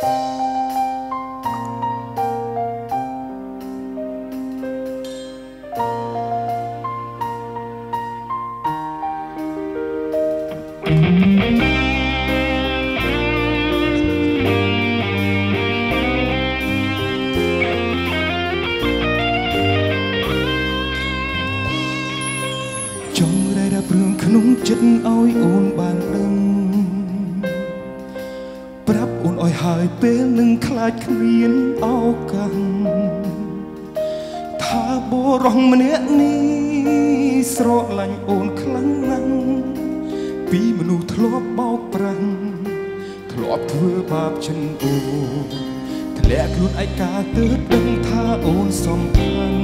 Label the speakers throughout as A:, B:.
A: ចង់រៃរ៉ាប់រឿងក្នុងចិត្តឲ្យអូនបាន ពេលនឹងខ្លាចគ្មានឱកាសថាបរោះម្នាក់នេះស្រឡាញ់អូនខ្លាំងណាស់ពីមនុស្សធ្លាប់បោកប្រាំងធ្លាប់ធ្វើបាបចិនអូនធ្លាក់ខ្លួនឯកាទើបដឹងថាអូនសំខាន់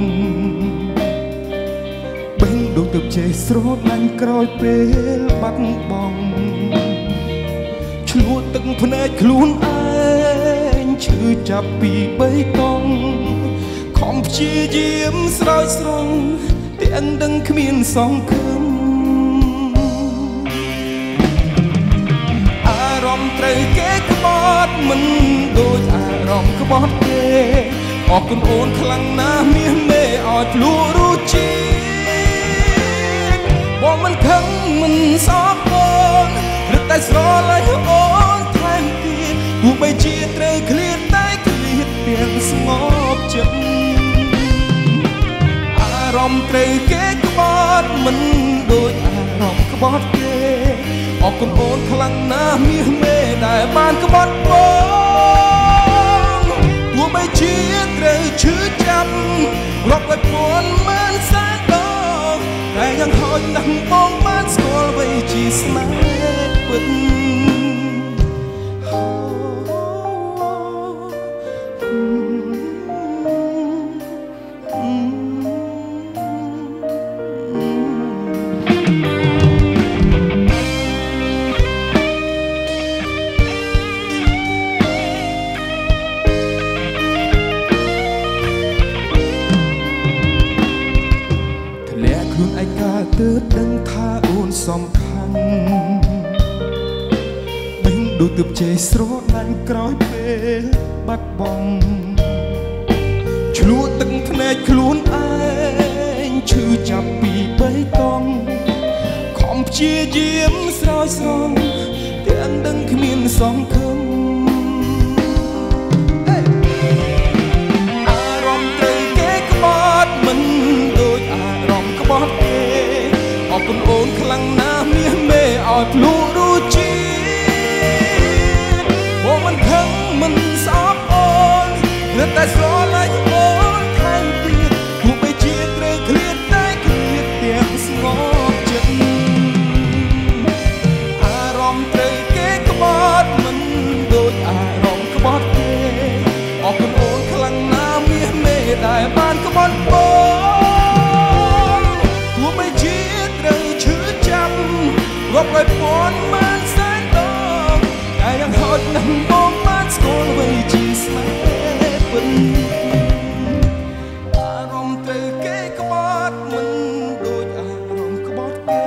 A: បេះដូងទៅចេះស្រឡាញ់ក្រោយពេលបាត់បង់ឆ្លួតទឹកភ្នែកខ្លួនឯង ឈឺចាប់ពីបីតង់ខំព្យាយាមស្រោចស្រង់ទាំងដឹងគ្មានសង្ឃឹមអារម្មណ៍ត្រូវគេក្បត់មិនដូចអារម្មណ៍ក្បត់គេអរគុណអូនខ្លាំងណាស់មាសមេឲ្យភ្លួរសជាតិបងមិនខឹងមិនសោកអូនរឹតតែស្រឡាញ់ ត្រូវគេក្បត់មិនដូចអារម្មណ៍ក្បត់គេអរគុណអូនខ្លាំងណាស់មាសមេដែលបានក្បត់បងទោះបីជាត្រូវឈឺចាប់រាប់រយពាន់ សំខាន់បេះដូចទើបចេះស្រឡាញ់ក្រោយពេលបាត់បង់ឆ្លួតទឹកភ្នែកខ្លួនឯងឈឺចាប់ពីបីតង់ខំព្យាយាមស្រោចស្រង់ទាំងដឹងគ្មានសង្ឃឹ មេឲ្រាប់រយពាន់ម៉ឺនសែនដងតែយ៉ាងហោចណាស់បងបានស្គាល់អ្វីជាស្នេហ៍ពិតអារម្មណ៍ត្រូវគេក្បត់មិនដូចអារម្មណ៍ក្បត់គេ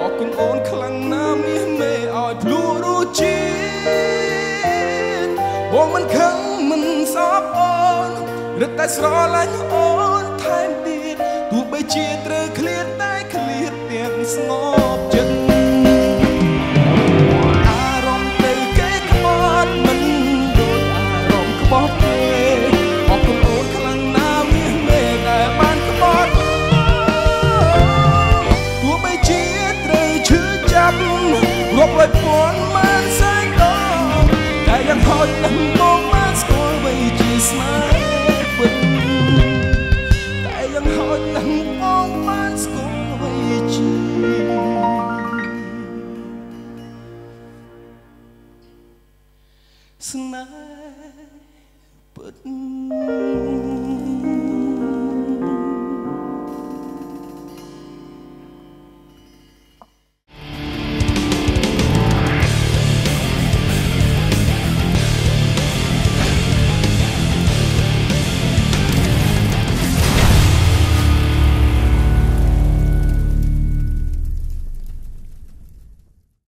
A: អរគុណអូនខ្លាំងណាស់មាសមេឲ្យភ្លួរសជាតិបងមិនខឹងមិនសោកអូនរឹតតែស្រឡាញ់អូនថែមទៀតទោះបីជាត្រូវឃ្លាតតែឃ្លាតទាំងស្ង រាប់រយពាន់ម៉ឺនសែនដងតែយ៉ាងហោចណាស់បងបានស្គាល់អ្វីជាស្នេហ៍ពិតតែយ៉ាងហោចណាស់បងបានស្គាល់អ្វីជាស្នេហ៍ពិត